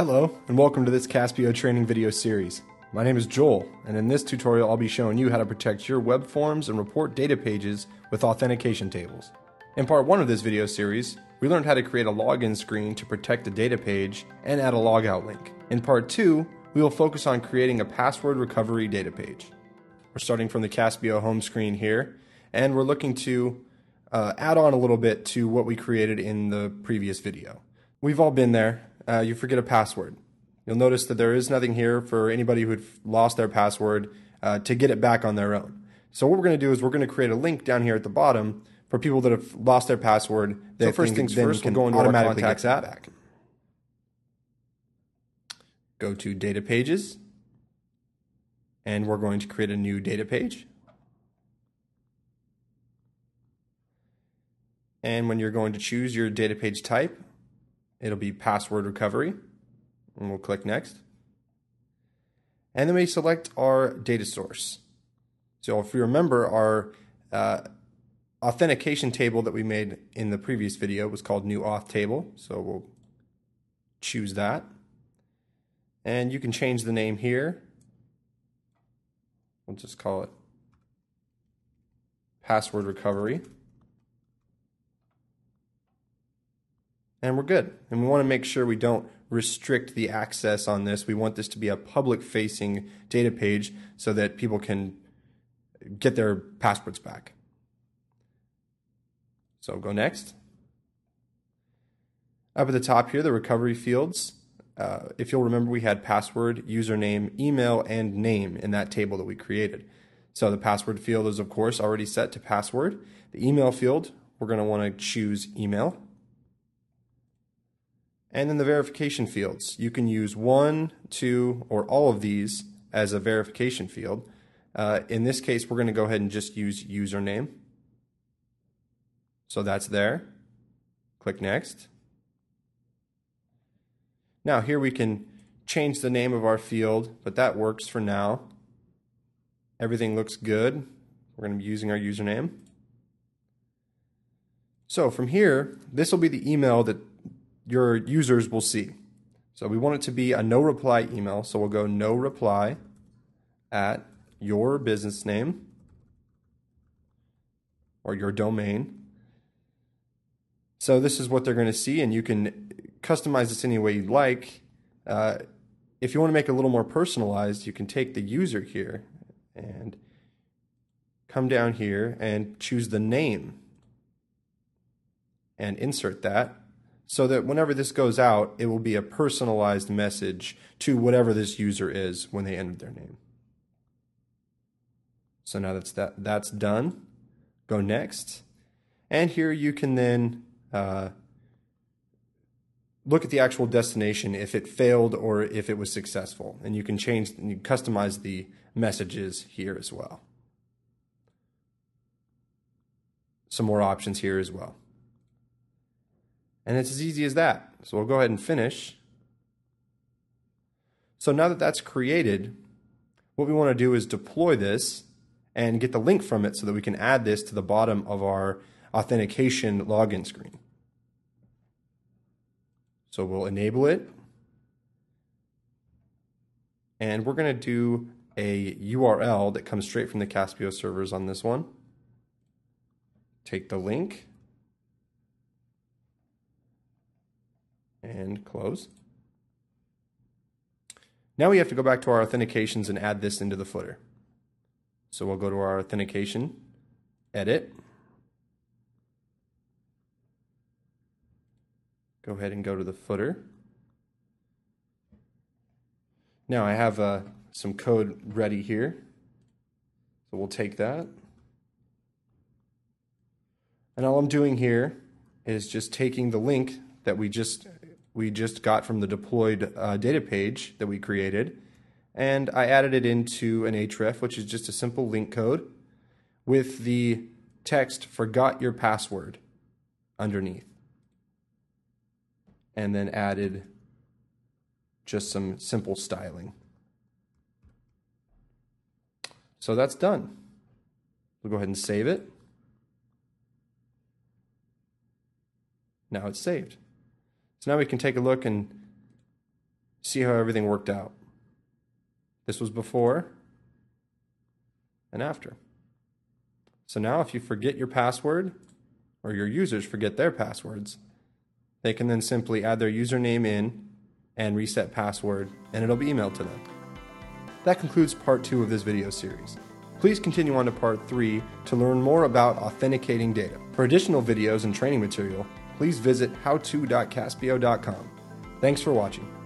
Hello, and welcome to this Caspio training video series. My name is Joel, and in this tutorial I'll be showing you how to protect your web forms and report data pages with authentication tables. In part 1 of this video series, we learned how to create a login screen to protect a data page and add a logout link. In part 2, we will focus on creating a password recovery data page. We're starting from the Caspio home screen here, and we're looking to uh, add on a little bit to what we created in the previous video. We've all been there. Uh, you forget a password. You'll notice that there is nothing here for anybody who'd lost their password uh, to get it back on their own. So what we're going to do is we're going to create a link down here at the bottom for people that have lost their password. So first things first, we'll go into automatically get that back. Go to Data Pages, and we're going to create a new data page. And when you're going to choose your data page type, it'll be password recovery. And we'll click next. And then we select our data source. So if you remember, our uh, authentication table that we made in the previous video was called new auth table. So we'll choose that. And you can change the name here. We'll just call it password recovery. And we're good. And we want to make sure we don't restrict the access on this. We want this to be a public facing data page so that people can get their passwords back. So go next. Up at the top here, the recovery fields. Uh, if you'll remember, we had password, username, email, and name in that table that we created. So the password field is, of course, already set to password. The email field, we're going to want to choose email. And then the verification fields. You can use one, two, or all of these as a verification field. Uh, in this case, we're going to go ahead and just use username. So that's there. Click Next. Now here we can change the name of our field, but that works for now. Everything looks good. We're going to be using our username. So from here, this will be the email that your users will see. So we want it to be a no reply email. So we'll go no reply at your business name or your domain. So this is what they're going to see, and you can customize this any way you'd like. Uh, if you want to make it a little more personalized, you can take the user here and come down here and choose the name and insert that so that whenever this goes out, it will be a personalized message to whatever this user is when they entered their name. So now that's that that's done. Go next, and here you can then uh, look at the actual destination if it failed or if it was successful, and you can change and you customize the messages here as well. Some more options here as well. And it's as easy as that. So we'll go ahead and finish. So now that that's created, what we want to do is deploy this and get the link from it so that we can add this to the bottom of our authentication login screen. So we'll enable it. And we're going to do a URL that comes straight from the Caspio servers on this one. Take the link and close. Now we have to go back to our authentications and add this into the footer. So we'll go to our authentication, edit. Go ahead and go to the footer. Now I have uh, some code ready here. So we'll take that. And all I'm doing here is just taking the link that we just we just got from the deployed uh, data page that we created. And I added it into an href, which is just a simple link code with the text forgot your password underneath. And then added just some simple styling. So that's done. We'll go ahead and save it. Now it's saved. So now we can take a look and See how everything worked out. This was before and after. So now, if you forget your password or your users forget their passwords, they can then simply add their username in and reset password, and it'll be emailed to them. That concludes part two of this video series. Please continue on to part three to learn more about authenticating data. For additional videos and training material, please visit howto.caspio.com. Thanks for watching.